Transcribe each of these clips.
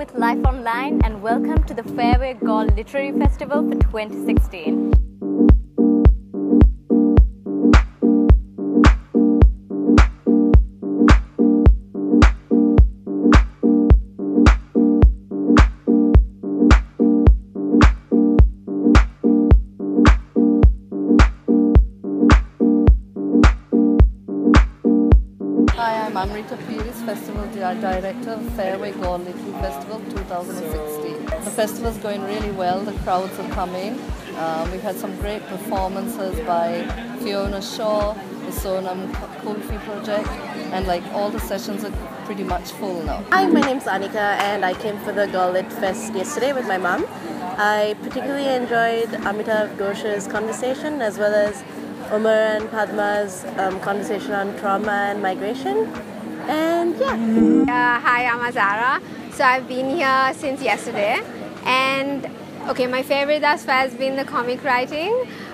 with Life Online and welcome to the Fairway Galle Literary Festival for 2016. I'm Rita Pires, Festival Director of Fairway Galle Literary Festival 2016. The festival is going really well, the crowds are coming. Uh, we've had some great performances by Fiona Shaw, the Sonam Kulfi project, and like all the sessions are pretty much full now. Hi, my name's Anika and I came for the Galle Lit Fest yesterday with my mum. I particularly enjoyed Amitav Ghosh's conversation as well as Umar and Padma's um, conversation on trauma and migration. And yeah. Uh, hi, I'm Azara. So I've been here since yesterday, and okay, my favorite thus far has been the comic writing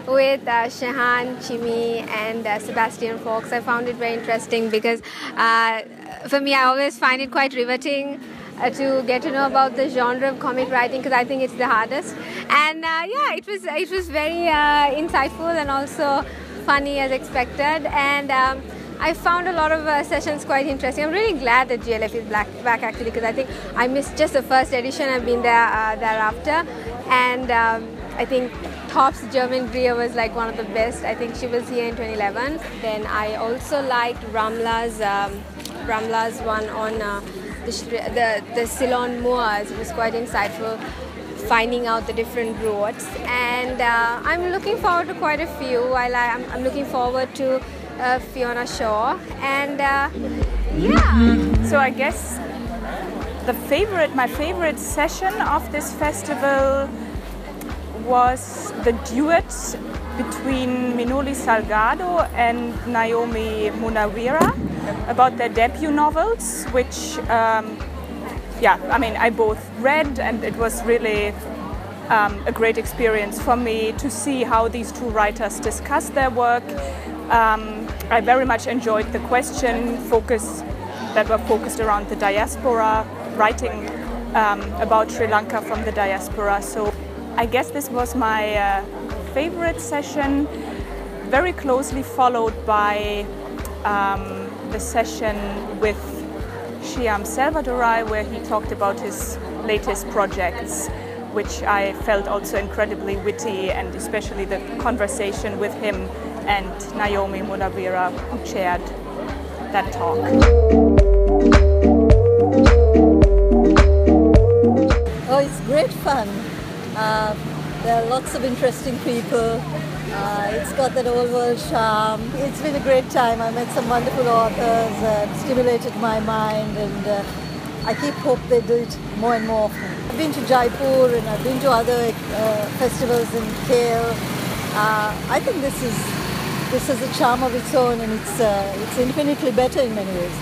with uh, Shehan, Chimi, and uh, Sebastian Fox. I found it very interesting because uh, for me, I always find it quite riveting. Uh, to get to know about the genre of comic writing because I think it's the hardest, and uh, yeah, it was it was very uh, insightful and also funny as expected, and um, I found a lot of uh, sessions quite interesting. I'm really glad that GLF is back, back actually because I think I missed just the first edition. I've been there uh, thereafter, and um, I think Top's Germaine Greer was like one of the best. I think she was here in 2011. Then I also liked Ramla's um, Ramla's one on uh, the, the the Ceylon Moors. It was quite insightful finding out the different routes and uh, I'm looking forward to quite a few while I'm, I'm looking forward to uh, Fiona Shaw and uh, yeah So I guess the favorite, my favorite session of this festival was the duet between Minoli Salgado and Nayomi Munaweera about their debut novels, which, um, yeah, I mean, I both read and it was really um, a great experience for me to see how these two writers discuss their work. Um, I very much enjoyed the question focus that were focused around the diaspora, writing um, about Sri Lanka from the diaspora. So I guess this was my uh, favorite session, very closely followed by um, the session with Shyam Selvadurai, where he talked about his latest projects, which I felt also incredibly witty, and especially the conversation with him and Nayomi Munaweera, who chaired that talk. Oh, it's great fun. Uh, there are lots of interesting people. Uh, it's got that old world charm. It's been a great time. I met some wonderful authors, uh, stimulated my mind, and uh, I keep hope they do it more and more often. I've been to Jaipur and I've been to other uh, festivals in Kale. Uh, I think this is this has a charm of its own, and it's uh, it's infinitely better in many ways.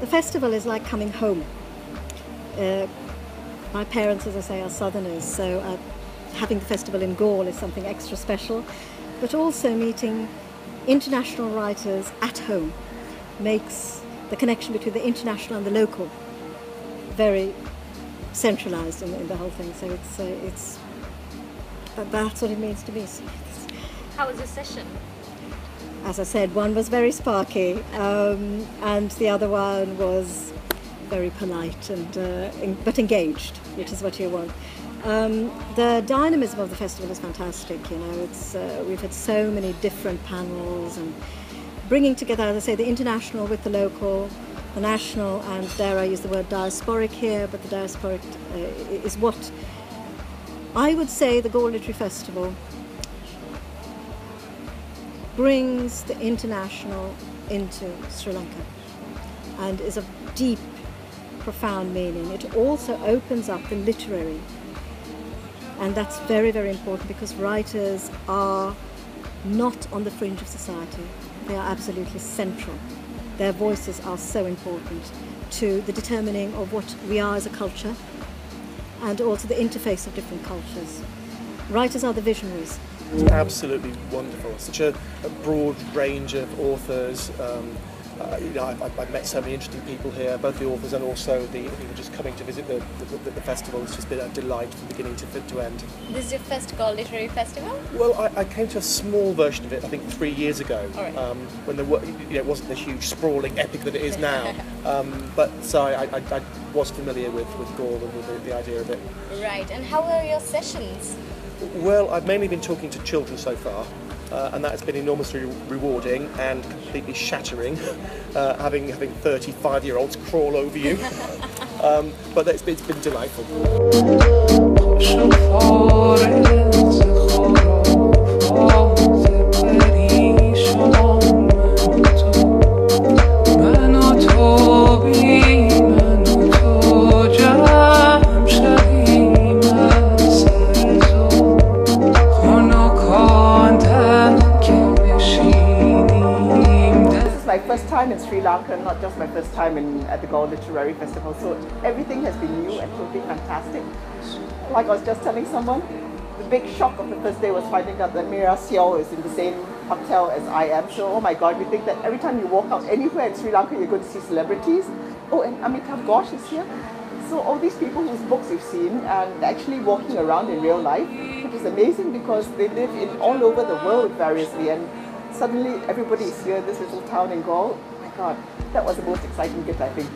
The festival is like coming home. Uh, my parents, as I say, are southerners, so uh, having the festival in Galle is something extra special. But also meeting international writers at home makes the connection between the international and the local very centralized in, in the whole thing. So it's, uh, it's that- that's what it means to me. How was the session? as I said, one was very sparky, um, and the other one was very polite and uh, but engaged, which is what you want. Um, the dynamism of the festival is fantastic. You know, it's uh, we've had so many different panels and bringing together, as I say, the international with the local, the national, and dare I use the word diasporic here, but the diasporic uh, is what I would say the Galle Literary Festival brings the international into Sri Lanka and is of deep, profound meaning. It also opens up the literary, and that's very, very important because writers are not on the fringe of society, they are absolutely central. Their voices are so important to the determining of what we are as a culture and also the interface of different cultures. Writers are the visionaries. Absolutely wonderful. Such a, a broad range of authors. Um, uh, you know, I've, I've met so many interesting people here, both the authors and also the, people just coming to visit the, the, the, festival. It's just been a delight from beginning to, to end. This is your first Galle Literary Festival? Well, I, I, came to a small version of it, I think, three years ago, right. um, when there were, you know, it wasn't the huge sprawling epic that it is now. um, but so I, I, I, was familiar with, with Galle and with the, the idea of it. Right, and how were your sessions? Well, I've mainly been talking to children so far. Uh, and that has been enormously rewarding and completely shattering, uh, having having 35 year olds crawl over you. um, but it's been, it's been delightful. Time in Sri Lanka, not just my first time in, at the Galle Literary Festival. So everything has been new and totally fantastic. Like I was just telling someone, the big shock of the first day was finding out that Meera Syal is in the same hotel as I am. So, oh my God, we think that every time you walk out anywhere in Sri Lanka, you're going to see celebrities. Oh, and Amitav Ghosh is here. So all these people whose books you've seen and actually walking around in real life, which is amazing because they live in all over the world variously and suddenly everybody is here, this little town in Galle. Oh my God, that was the most exciting bit, I think.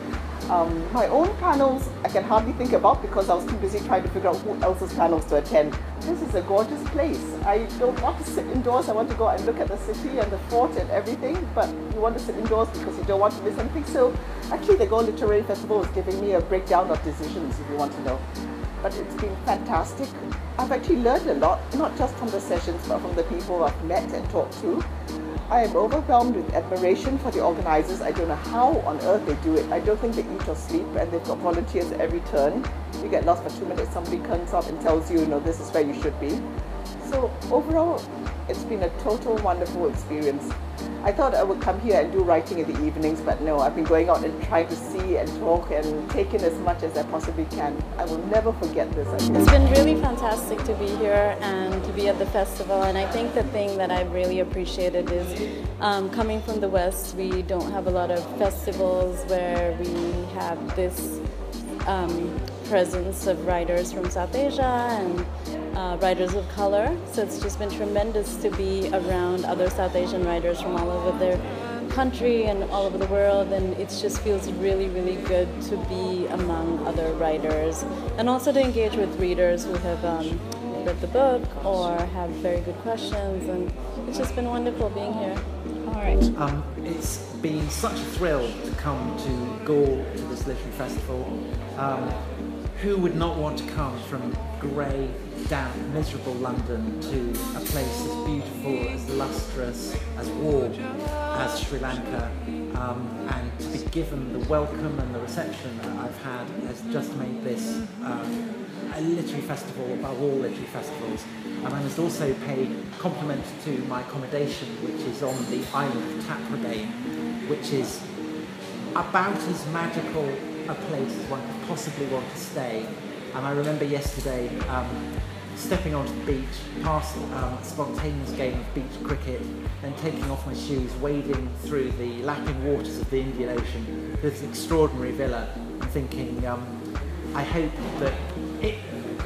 Um, my own panels, I can hardly think about because I was too busy trying to figure out who else's panels to attend. This is a gorgeous place. I don't want to sit indoors. I want to go and look at the city and the fort and everything, but you want to sit indoors because you don't want to miss anything. So actually the Galle Literary Festival is giving me a breakdown of decisions if you want to know. But it's been fantastic. I've actually learned a lot, not just from the sessions, but from the people I've met and talked to. I am overwhelmed with admiration for the organizers. I don't know how on earth they do it. I don't think they eat or sleep and they've got volunteers at every turn. You get lost for two minutes, somebody comes up and tells you, you know, this is where you should be. So overall, it's been a total wonderful experience. I thought I would come here and do writing in the evenings, but no, I've been going out and trying to see and talk and take in as much as I possibly can. I will never forget this. It's been really fantastic to be here and to be at the festival, and I think the thing that I've really appreciated is um, coming from the West, we don't have a lot of festivals where we have this um, presence of writers from South Asia and uh, writers of color. So it's just been tremendous to be around other South Asian writers from all over their country and all over the world and it just feels really really good to be among other writers. And also to engage with readers who have um, read the book or have very good questions and it's just been wonderful being here. All right. Um, it's been such a thrill to come to Galle to this literary festival um, who would not want to come from grey, damp, miserable London to a place as beautiful, as lustrous, as warm as Sri Lanka? Um, and to be given the welcome and the reception that I've had has just made this uh, a literary festival above all literary festivals. And I must also pay compliment to my accommodation, which is on the island of Taprobane, which is about as magical a place as one could possibly want to stay. And I remember yesterday um, stepping onto the beach, past um, a spontaneous game of beach cricket, then taking off my shoes, wading through the lapping waters of the Indian Ocean, this extraordinary villa, and thinking, um, I hope that it,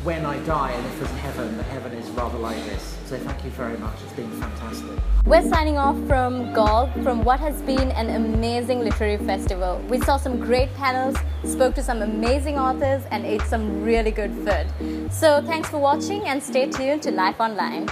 when I die and if there's heaven, the heaven is rather like this. So thank you very much. It's been fantastic. We're signing off from Galle from what has been an amazing literary festival. We saw some great panels, spoke to some amazing authors, and ate some really good food. So thanks for watching and stay tuned to Life Online.